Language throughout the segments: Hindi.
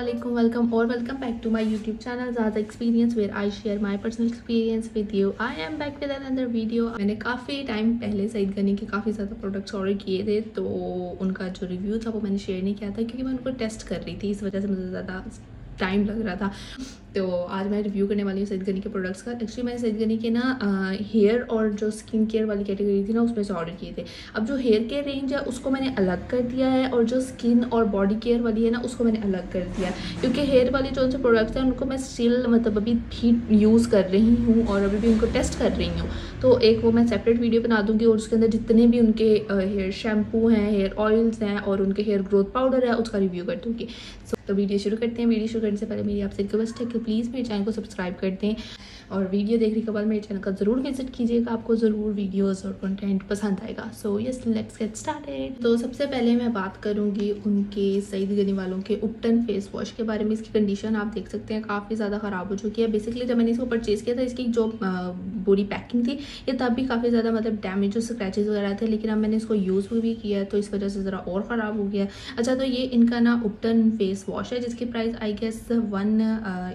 Assalamualaikum welcome or welcome back to my YouTube channel Zaza Experience where I share my personal experience with you I am back with another video मैंने काफ़ी टाइम पहले सईद गनी के काफ़ी ज़्यादा प्रोडक्ट्स ऑर्डर किए थे तो उनका जो रिव्यू था वो मैंने शेयर नहीं किया था क्योंकि मैं उनको टेस्ट कर रही थी इस वजह से मुझे ज़्यादा टाइम लग रहा था। तो आज मैं रिव्यू करने वाली हूँ सैद गनी के प्रोडक्ट्स का। एक्चुअली मैंने सैद गनी के ना हेयर और जो स्किन केयर वाली कैटेगरी थी ना, उसमें से ऑर्डर किए थे। अब जो हेयर केयर रेंज है, उसको मैंने अलग कर दिया है और जो स्किन और बॉडी केयर वाली है ना, उसको मैंने अलग कर दिया क्योंकि हेयर वाले जो उनसे प्रोडक्ट्स हैं, उनको मैं स्टिल मतलब अभी भी यूज़ कर रही हूँ और अभी भी उनको टेस्ट कर रही हूँ। तो एक वो मैं सेपरेट वीडियो बना दूँगी और उसके अंदर जितने भी उनके हेयर शैम्पू हैं हेयर ऑयल्स हैं और उनके हेयर ग्रोथ पाउडर है, उसका रिव्यू कर दूँगी। सो तो वीडियो शुरू करते हैं। वीडियो शुरू करने से पहले मेरी आपसे रिक्वेस्ट है कि प्लीज़ मेरे चैनल को सब्सक्राइब कर दें। और वीडियो देखने के बाद मेरे चैनल का ज़रूर विज़िट कीजिएगा, आपको ज़रूर वीडियोस और कंटेंट पसंद आएगा। So yes let's get started तो सबसे पहले मैं बात करूँगी उनके सईद गनी वालों के उपटन फेस वॉश के बारे में। इसकी कंडीशन आप देख सकते हैं, काफ़ी ज़्यादा ख़राब हो चुकी है। बेसिकली जब मैंने इसको परचेज़ किया था, इसकी जो पूरी पैकिंग थी, ये तब भी काफ़ी ज़्यादा मतलब डैमेज और स्क्रैचेज वगैरह थे, लेकिन अब मैंने इसको यूज़ भी किया तो इस वजह से ज़रा और ख़राब हो गया। अच्छा तो ये इनका ना उपटन फेस वॉश है, जिसकी price I guess one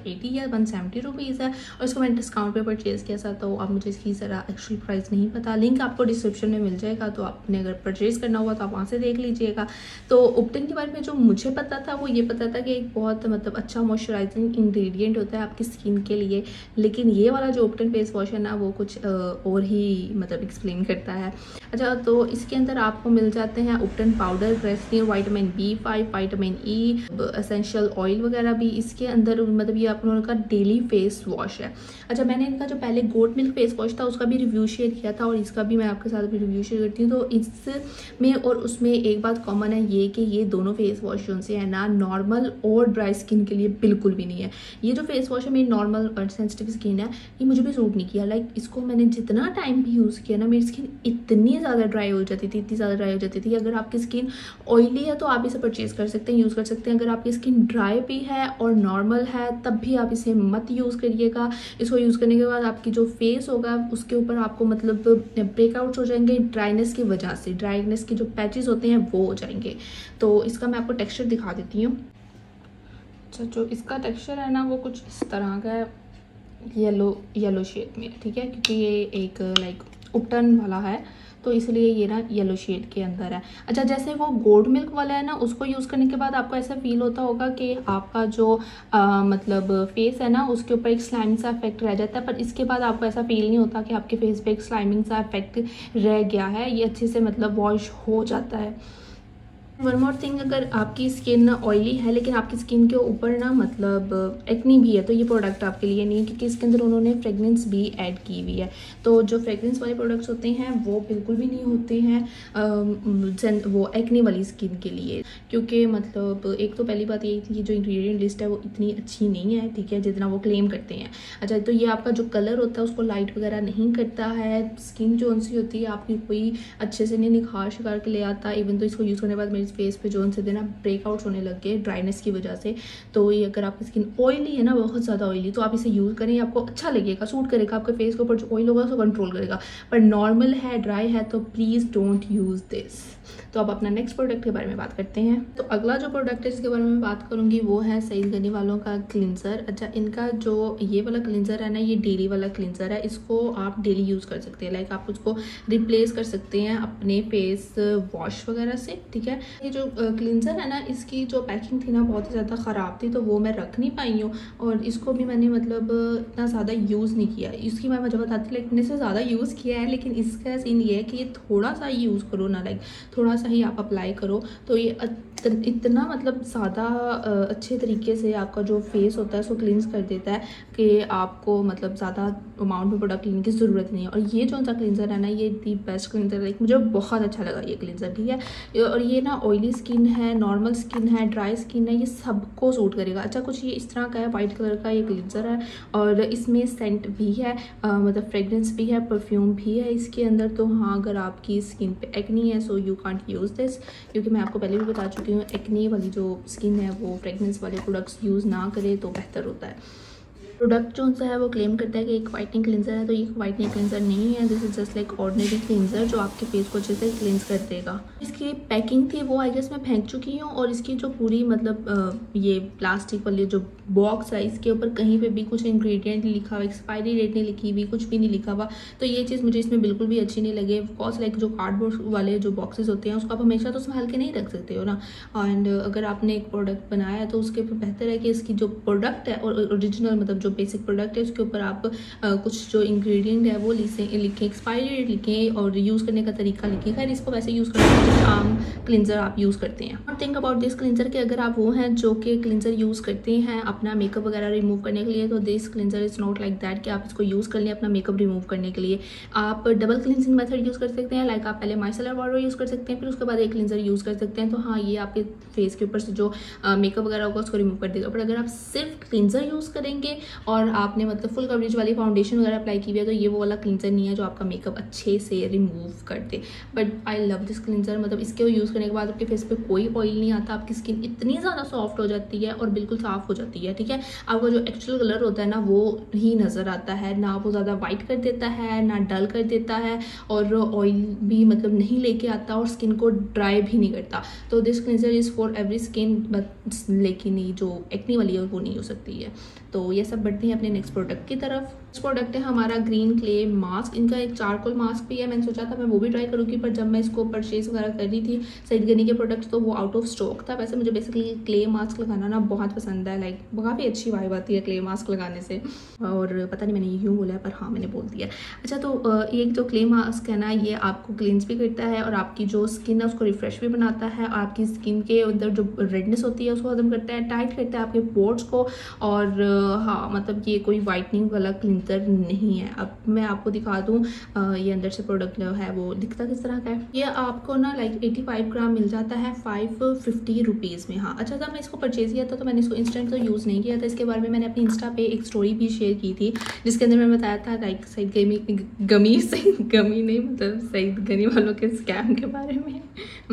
eighty या वन सेवेंटी रुपीज़ है। और इसको मैंने डिस्काउंट पे परचेज़ किया था तो आप मुझे इसकी ज़रा एक्चुअल प्राइस नहीं पता। लिंक आपको डिस्क्रिप्शन में मिल जाएगा तो आपने अगर परचेज़ करना हुआ तो आप वहाँ से देख लीजिएगा। तो उपटन के बारे में जो मुझे पता था, वो ये पता था कि एक बहुत मतलब अच्छा मॉइस्चराइजिंग इंग्रेडिएंट होता है आपकी स्किन के लिए। लेकिन ये वाला जो उपटन फेस वॉश है ना, वो कुछ और ही मतलब एक्सप्लेन करता है। अच्छा तो इसके अंदर आपको मिल जाते हैं उपटन powder glycerin vitamin B five vitamin E essential oil वगैरह भी। इसके अंदर मतलब ये आप लोगों का डेली फेस वॉश है। अच्छा मैंने इनका जो पहले गोट मिल्क फेस वॉश था, उसका भी रिव्यू शेयर किया था और इसका भी मैं आपके साथ भी रिव्यू शेयर करती हूँ तो इसमें और उसमें एक बात कॉमन है ये कि ये दोनों फेस वॉश जो से है ना नॉर्मल और ड्राई स्किन के लिए बिल्कुल भी नहीं है। ये जो फेस वॉश है, मेरी नॉर्मल और सेंसिटिव स्किन है, ये मुझे भी सूट नहीं किया। लाइक इसको मैंने जितना टाइम भी यूज़ किया ना, मेरी स्किन इतनी ज़्यादा ड्राई हो जाती थी, इतनी ज़्यादा ड्राई हो जाती थी। अगर आपकी स्किन ऑयली है तो आप इसे परचेज़ कर सकते हैं यूज़ कर सकते हैं। अगर आपकी स्किन ड्राई भी है और नॉर्मल है, तब भी आप इसे मत यूज़ करिएगा। इसको यूज़ करने के बाद आपकी जो फेस होगा, उसके ऊपर आपको मतलब ब्रेकआउट्स हो जाएँगे ड्राइनेस की वजह से। ड्राइनेस के जो पैचेस होते हैं, वो हो जाएँगे। तो इसका मैं आपको टेक्स्चर दिखा देती हूँ। अच्छा जो इसका टेक्सचर है ना, वो कुछ इस तरह का है। येलो येलो शेड में, ठीक है? क्योंकि ये एक लाइक उपटन वाला है। तो इसलिए ये ना येलो शेड के अंदर है। अच्छा जैसे वो गोल्ड मिल्क वाला है ना उसको यूज़ करने के बाद आपको ऐसा फील होता होगा कि आपका जो आ, मतलब फेस है ना उसके ऊपर एक स्लाइमिंग सा इफ़ेक्ट रह जाता है पर इसके बाद आपको ऐसा फील नहीं होता कि आपके फेस पर एक स्लाइमिंग सा इफ़ेक्ट रह गया है। ये अच्छे से मतलब वॉश हो जाता है। वन मोर थिंग अगर आपकी स्किन ऑयली है, लेकिन आपकी स्किन के ऊपर ना मतलब एक्नी भी है तो ये प्रोडक्ट आपके लिए नहीं है, क्योंकि इसके अंदर उन्होंने फ्रेगरेंस भी ऐड की हुई है। तो जो फ्रेगरेंस वाले प्रोडक्ट्स होते हैं, वो बिल्कुल भी नहीं होते हैं वो एक्नी वाली स्किन के लिए। क्योंकि मतलब एक तो पहली बात यही थी कि जो इंग्रेडिएंट लिस्ट है, वो इतनी अच्छी नहीं है, ठीक है, जितना वो क्लेम करते हैं। अच्छा तो ये आपका जो कलर होता है, उसको लाइट वगैरह नहीं करता है। स्किन जो सी होती है, आपकी कोई अच्छे से नहीं निखार शिकार के ले आता इवन तो इसको यूज़ करने के बाद मेरी मेरे फेस पे जो उनसे देना ब्रेकआउट्स होने लग गए ड्राइनेस की वजह से। तो ये अगर आपकी स्किन ऑयली है ना, बहुत ज़्यादा ऑयली तो आप इसे यूज़ करें आपको अच्छा लगेगा सूट करेगा, आपके फेस के ऊपर जो ऑयल होगा, उसको कंट्रोल करेगा। पर नॉर्मल है ड्राई है तो प्लीज़ डोंट यूज़ दिस तो अब अपना नेक्स्ट प्रोडक्ट के बारे में बात करते हैं। तो अगला जो प्रोडक्ट है इसके बारे में बात करूँगी, वो है सईद गनी वालों का क्लिनजर अच्छा इनका जो ये वाला क्लिनजर है ना, ये डेली वाला क्लिनजर है, इसको आप डेली यूज़ कर सकते हैं। लाइक आप उसको रिप्लेस कर सकते हैं अपने फेस वॉश वगैरह से, ठीक है? ये जो क्लिनजर है ना, इसकी जो पैकिंग थी ना, बहुत ही ज़्यादा ख़राब थी तो वो मैं रख नहीं पाई हूँ और इसको भी मैंने मतलब इतना ज़्यादा यूज़ नहीं किया। इसकी मैं वजह बताती लाइक मैंने से ज़्यादा यूज़ किया है, लेकिन इसका सीन ये है कि ये थोड़ा सा ही यूज़ करो ना लाइक थोड़ा सा ही आप अप्लाई करो तो ये इतना मतलब ज़्यादा अच्छे तरीके से आपका जो फेस होता है, उसको क्लींस कर देता है कि आपको मतलब ज़्यादा अमाउंट में प्रोडक्ट लेने की ज़रूरत नहीं है। और ये जो सा क्लिनजर है ना, ये दी बेस्ट क्लिनजर लाइक मुझे बहुत अच्छा लगा ये क्लिनजर ठीक है? और ये ना ऑयली स्किन है नॉर्मल स्किन है ड्राई स्किन है ये सबको सूट करेगा। अच्छा कुछ ये इस तरह का है वाइट कलर का ये क्लिनजर है और इसमें सेंट भी है आ, मतलब फ्रेगरेंस भी है परफ्यूम भी है इसके अंदर। तो हाँ अगर आपकी स्किन पे एक्नी है so you can't use this क्योंकि मैं आपको पहले भी बता चुकी हूँ एक्नी वाली जो स्किन है वो फ्रेगरेंस वाले प्रोडक्ट्स यूज़ ना करें तो बेहतर होता है। प्रोडक्ट जो सा है वो क्लेम करता है कि एक वाइटनिंग क्लिनजर है तो ये वाइटनिंग क्लिनजर नहीं है this is just like ordinary cleanser जो आपके फेस को अच्छे से क्लिनज कर देगा। इसकी पैकिंग थी वो आई गेस मैं फेंक चुकी हूँ और इसकी जो पूरी मतलब ये प्लास्टिक वाली जो बॉक्स है, इसके ऊपर कहीं पे भी कुछ इंग्रेडिएंट नहीं लिखा हुआ एक्सपायरी डेट नहीं लिखी हुई, कुछ भी नहीं लिखा हुआ। तो ये चीज़ मुझे इसमें बिल्कुल भी अच्छी नहीं लगे। बिकॉज़ लाइक जो कार्डबोर्ड वाले जो बॉक्सेस होते हैं, उसको आप हमेशा तो संभाल के नहीं रख सकते हो ना। एंड अगर आपने एक प्रोडक्ट बनाया है तो उसके बेहतर है कि इसकी जो प्रोडक्ट है और ओरिजिनल मतलब जो बेसिक प्रोडक्ट है उसके ऊपर आप आ, कुछ जो इंग्रेडिएंट है वो लिखें एक्सपायरी डेट लिखें और यूज़ करने का तरीका लिखें। खैर इसको वैसे यूज़ करते हैं आम क्लिनजर आप यूज़ करते हैं। और थिंक अबाउट दिस क्लिनजर के अगर आप वो हैं जो कि क्लिनजर यूज़ करते हैं अपना मेकअप वगैरह रिमूव करने के लिए तो this cleanser is not like that कि आप इसको यूज़ कर लें अपना मेकअप रिमूव करने के लिए। आप डबल क्लिनजिंग मेथड यूज़ कर सकते हैं लाइक आप पहले माइसलर वाटर यूज़ कर सकते हैं फिर उसके बाद एक क्लिनजर यूज़ कर सकते हैं तो हाँ ये आपके फेस के ऊपर से जो मेकअप वगैरह होगा उसको रिमूव कर देगा। बट अगर आप सिर्फ़ क्लिनजर यूज़ करेंगे और आपने मतलब फुल कवरेज वाली फाउंडेशन वगैरह अप्लाई की हुई है तो ये वो वाला क्लिनजर नहीं है जो आपका मेकअप अच्छे से रिमूव कर दे। But I love this cleanser मतलब इसके यूज़ करने के बाद आपके फेस पर कोई ऑयल नहीं आता, आपकी स्किन इतनी ज़्यादा सॉफ्ट हो जाती है और बिल्कुल साफ़ हो जाती है, ठीक है? आपका जो एक्चुअल कलर होता है ना, वो ही नज़र आता है, ना वो ज़्यादा वाइट कर देता है, ना डल कर देता है और ऑयल भी मतलब नहीं लेके आता और स्किन को ड्राई भी नहीं करता। तो this cleanser is for every skin but लेकिन जो एक्नी वाली है वो नहीं हो सकती है। तो ये सब बढ़ते हैं अपने नेक्स्ट प्रोडक्ट की तरफ़। नेक्स्ट प्रोडक्ट है हमारा ग्रीन क्ले मास्क इनका एक चारकोल मास्क भी है। मैंने सोचा था मैं वो भी ट्राई करूँगी, पर जब मैं इसको परचेज वगैरह कर रही थी सईद गनी के प्रोडक्ट तो वो आउट ऑफ़ स्टॉक था। वैसे मुझे बेसिकली क्ले मास्क लगाना ना बहुत पसंद है। लाइक काफ़ी अच्छी वाइब आती है क्ले मास्क लगाने से। और पता नहीं मैंने ये बोला है, पर हाँ मैंने बोल दिया। अच्छा तो एक जो क्ले मास्क है ना, ये आपको क्लींस भी करता है और आपकी जो स्किन है, उसको रिफ्रेश भी बनाता है। और आपकी स्किन के अंदर जो रेडनेस होती है, उसको खत्म करता है टाइट करता है आपके पोर्ट्स को। और हाँ मतलब ये कोई वाइटनिंग वाला क्लिनजर नहीं है। अब मैं आपको दिखा दूँ ये अंदर से प्रोडक्ट जो है वो दिखता किस तरह का है। ये आपको ना लाइक 85 ग्राम मिल जाता है फाइव फिफ्टी रुपीज़ में। हाँ अच्छा था मैं इसको परचेज किया था तो मैंने इसको इंस्टेंट तो यूज़ नहीं किया था। इसके बारे में मैंने अपनी इंस्टा पे एक स्टोरी भी शेयर की थी, जिसके अंदर मैंने बताया था लाइक सईद गमी गमी सईद गमी नहीं मतलब सईद गनी वालों के स्कैम के बारे में।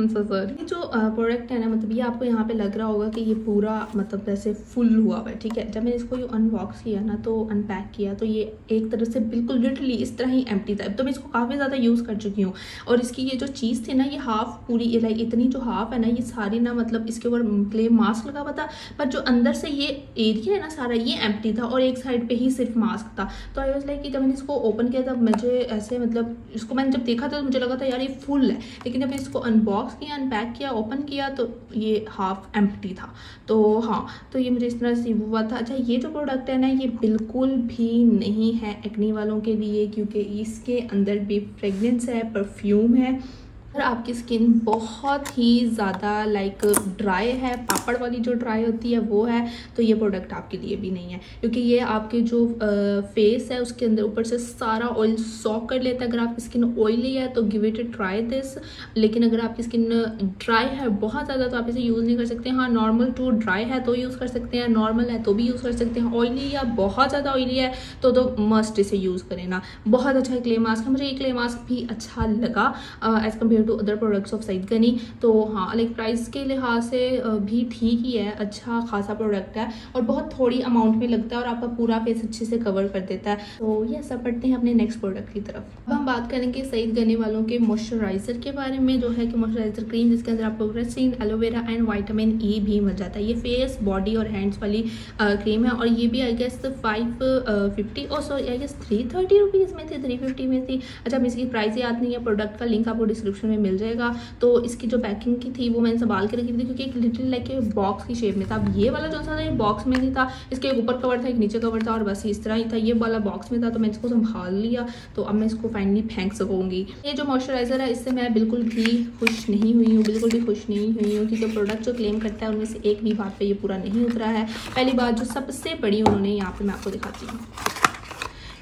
सॉरी जो प्रोडक्ट है ना मतलब ये आपको यहाँ पे लग रहा होगा कि ये पूरा मतलब ऐसे फुल हुआ हुआ है, ठीक है? जब मैंने इसको ये अनबॉक्स किया ना तो अनपैक किया तो ये एक तरह से बिल्कुल लिटरली इस तरह ही एम्प्टी था। तो मैं इसको काफ़ी ज़्यादा यूज़ कर चुकी हूँ। और इसकी ये जो चीज़ थी ना, ये हाफ़ पूरी इतनी जो हाफ़ है ना, ये सारी ना मतलब इसके ऊपर क्ले मास्क लगा हुआ था। पर जो अंदर से ये एरिया है ना सारा, ये एम्प्टी था और एक साइड पर ही सिर्फ़ मास्क था। तो आई वॉज़ लाइक कि जब मैंने इसको ओपन किया तब मुझे ऐसे मतलब इसको मैंने जब देखा था तो मुझे लगा था, यार, ये फुल है। लेकिन जब इसको अनबॉक्स किया अनपैक किया ओपन किया तो ये हाफ़ एम्प्टी था। तो हाँ तो ये मुझे इस तरह से हुआ था। अच्छा ये जो प्रोडक्ट है ना, ये बिल्कुल भी नहीं है एक्नी वालों के लिए क्योंकि इसके अंदर भी फ्रेगनेंस है परफ्यूम है अगर आपकी स्किन बहुत ही ज़्यादा लाइक ड्राई है। पापड़ वाली जो ड्राई होती है, वो है। तो ये प्रोडक्ट आपके लिए भी नहीं है। क्योंकि ये आपके जो फेस है, उसके अंदर ऊपर से सारा ऑयल सॉक कर लेता है। अगर आपकी स्किन ऑयली है तो गिव इट ट्राई दिस लेकिन अगर आपकी स्किन ड्राई है, बहुत ज़्यादा तो आप इसे यूज़ नहीं कर सकते। हाँ नॉर्मल टू ड्राई है तो यूज़ कर सकते हैं। नॉर्मल है तो भी यूज़ कर सकते हैं। ऑयली या बहुत ज़्यादा ऑयली है तो तो मस्ट इसे यूज़ करें ना। बहुत अच्छा क्ले मास्क है। मुझे ये क्ले मास्क भी अच्छा लगा as compare compare to other products of Saeed Ghani तो हाँ लाइक प्राइस के लिहाज से भी ठीक ही है अच्छा खासा प्रोडक्ट है और बहुत थोड़ी अमाउंट में लगता है और आपका पूरा फेस अच्छे से कवर कर देता है। तो ये सब पढ़ते हैं अपने नेक्स्ट प्रोडक्ट की तरफ़। अब हम बात करेंगे सईद गनी वालों के मॉइस्चराइजर के बारे में, जो है कि मॉइस्चराइजर क्रीम जिसके अंदर आपको glycerin aloe vera and vitamin E भी मिल जाता है। ये फेस बॉडी और हैंड्स वाली क्रीम है और ये भी आई गेस फाइव फिफ्टी और sorry I guess three thirty rupees में थी थ्री फिफ्टी में थी। अच्छा इसकी प्राइस याद नहीं है प्रोडक्ट का लिंक आपको डिस्क्रिप्शन में मिल जाएगा। तो इसकी जो पैकिंग की थी, वो मैंने संभाल के रखी थी, क्योंकि एक लिटिल लाइक बॉक्स की शेप में था। अब ये वाला जो था ये बॉक्स में नहीं था। इसके एक ऊपर कवर था, एक नीचे कवर था, और बस इस तरह ही था। ये वाला बॉक्स में था तो मैंने इसको संभाल लिया। तो अब मैं इसको फाइनली फेंक सकूँगी। ये जो मॉइस्चराइज़र है, इससे मैं बिल्कुल भी खुश नहीं हुई हूँ, बिल्कुल भी खुश नहीं हुई हूँ, क्योंकि प्रोडक्ट जो क्लेम करता है, उनमें से एक भी बात पर ये पूरा नहीं उतरा है। पहली बात, जो सबसे बड़ी उन्होंने यहाँ पर मैं आपको दिखाती हूँ।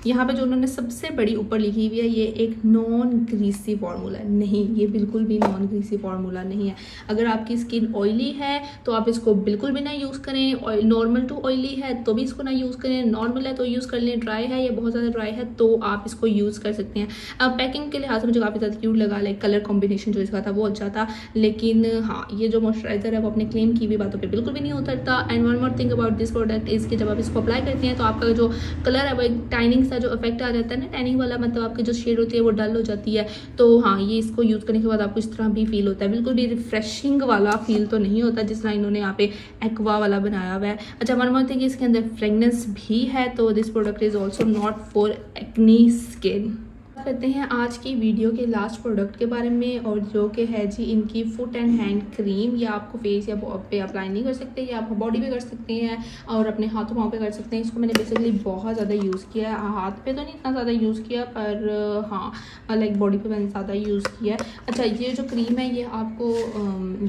यहाँ पे जो उन्होंने सबसे बड़ी ऊपर लिखी हुई है, ये एक नॉन ग्रीसी फार्मूला नहीं, ये बिल्कुल भी नॉन ग्रीसी फार्मूला नहीं है। अगर आपकी स्किन ऑयली है तो आप इसको बिल्कुल भी ना यूज़ करें। नॉर्मल टू ऑयली है तो भी इसको ना यूज़ करें। नॉर्मल है तो यूज़ कर लें। ड्राई है, या बहुत ज़्यादा ड्राई है तो आप इसको यूज़ कर सकते हैं। अब पैकिंग के लिहाज से मुझे काफ़ी ज़्यादा क्यूट लगा लाइक कलर कॉम्बिनेशन जो इसका था, वो अच्छा था। लेकिन हाँ ये जो मॉइस्चराइजर है, वो अपने क्लेम की हुई बातों पर बिल्कुल भी नहीं उतरता। And one more thing about this product is कि जब आप इसको अप्लाई करते हैं तो आपका जो कलर है, वो एक टाइनिंग सा जो इफ़ेक्ट आ जाता है ना टैनिंग वाला मतलब आपकी जो शेड होती है वो डल हो जाती है। तो हाँ ये इसको यूज़ करने के बाद आपको इस तरह भी फील होता है। बिल्कुल भी रिफ्रेशिंग वाला फील तो नहीं होता जिस तरह इन्होंने यहाँ पे एक्वा वाला बनाया हुआ है। अच्छा मन मानते हैं कि इसके अंदर फ्रेगनेंस भी है तो this product is also not for acne skin करते हैं आज की वीडियो के लास्ट प्रोडक्ट के बारे में और जो कि है जी इनकी फुट एंड हैंड क्रीम या आपको फेस या पे अप्लाई नहीं कर सकते, या आप बॉडी पे कर सकते हैं और अपने हाथों पाँव पे कर सकते हैं। इसको मैंने बेसिकली बहुत ज़्यादा यूज़ किया है। हाथ पे तो नहीं इतना ज़्यादा यूज़ किया, पर हाँ लाइक बॉडी पे मैंने ज़्यादा यूज़ किया है। अच्छा ये जो क्रीम है, ये आपको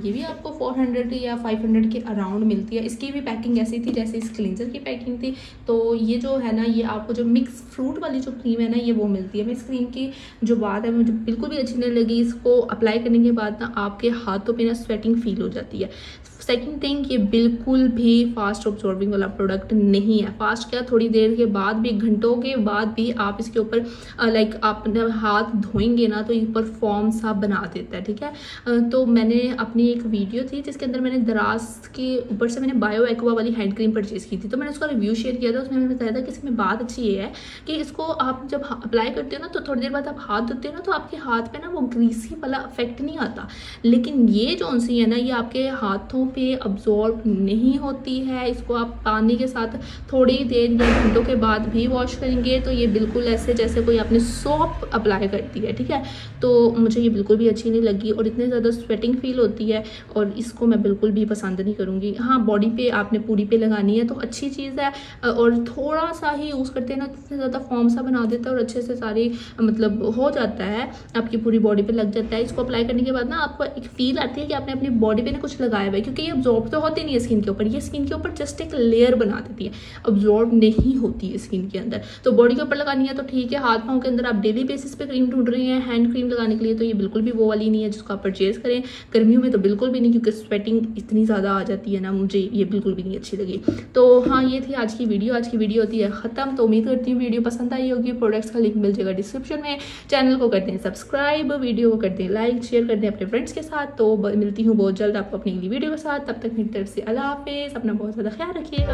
ये भी आपको फोर या फाइव के अराउंड मिलती है। इसकी भी पैकिंग ऐसी थी जैसे इस क्लिनजर की पैकिंग थी। तो ये जो है ना, ये आपको जो मिक्स फ्रूट वाली जो क्रीम है ना, ये वो मिलती है। मैं इस क्रीम क्रीम की जो बात है, मुझे बिल्कुल भी अच्छी नहीं लगी। इसको अप्लाई करने के बाद ना आपके हाथों पर ना स्वेटिंग फील हो जाती है। सेकंड थिंग ये बिल्कुल भी फास्ट ऑब्जॉर्विंग वाला प्रोडक्ट नहीं है। फास्ट क्या? थोड़ी देर के बाद भी, घंटों के बाद भी आप इसके ऊपर लाइक आप हाथ धोएँगे ना तो ऊपर फॉर्म सा बना देता है, ठीक है? तो मैंने अपनी एक वीडियो थी, जिसके अंदर मैंने दराज के ऊपर से मैंने बायो एक्वा वाली हैंड क्रीम परचेज़ की थी। तो मैंने उसका रिव्यू शेयर किया था, उसमें मैंने बताया था कि इसमें बात अच्छी ये है कि इसको आप जब अप्लाई करते हो ना तो थोड़ी देर बाद आप हाथ धोते हो ना तो आपके हाथ पे ना वो ग्रीसी वाला इफ़ेक्ट नहीं आता। लेकिन ये जो सी है ना, ये आपके हाथों पे अब्जॉर्ब नहीं होती है, इसको आप पानी के साथ थोड़ी देर या घंटों के बाद भी वॉश करेंगे तो ये बिल्कुल ऐसे जैसे कोई आपने सॉप अप्लाई करती है, ठीक है? तो मुझे ये बिल्कुल भी अच्छी नहीं लगी और इतने ज़्यादा स्वेटिंग फील होती है और इसको मैं बिल्कुल भी पसंद नहीं करूँगी। हाँ बॉडी पे आपने पूरी पे लगानी है तो अच्छी चीज़ है, और थोड़ा सा ही यूज़ करते हैं ना इतने ज़्यादा फॉर्म सा बना देता है और अच्छे से सारी मतलब हो जाता है, आपकी पूरी बॉडी पे लग जाता है। इसको अप्लाई करने के बाद ना आपको एक फील आती है कि आपने अपनी बॉडी पे ना कुछ लगाया हुआ है, क्योंकि ये अब्जॉर्ब तो होती नहीं है स्किन के ऊपर, ये स्किन के ऊपर जस्ट एक लेयर बना देती है। अब्जॉर्ब नहीं होती है स्किन के अंदर। तो बॉडी के ऊपर लगानी है तो ठीक है, हाथ पाँव के अंदर आप डेली बेसिस पे क्रीम ढूंढ रहे हैं हैंड क्रीम लगाने के लिए तो ये बिल्कुल भी वो वाली नहीं है जिसको आप परचेज करें। गर्मियों में तो बिल्कुल भी नहीं, क्योंकि स्वेटिंग इतनी ज़्यादा आ जाती है ना, मुझे ये बिल्कुल भी नहीं अच्छी लगी। तो हाँ ये थी आज की वीडियो आज की वीडियो होती है ख़त्म। तो उम्मीद करती हूँ वीडियो पसंद आई होगी। प्रोडक्ट्स का लिंक मिल जाएगा डिस्क्रिप्शन में। चैनल को करते हैं सब्सक्राइब वीडियो को करते हैं लाइक शेयर करते हैं अपने फ्रेंड्स के साथ। तो मिलती हूँ बहुत जल्द आपको अपनी अगली वीडियो के साथ तब तक मेरी तरफ़ से अल्लाह हाफिज़। अपना बहुत ज़्यादा ख्याल रखिएगा।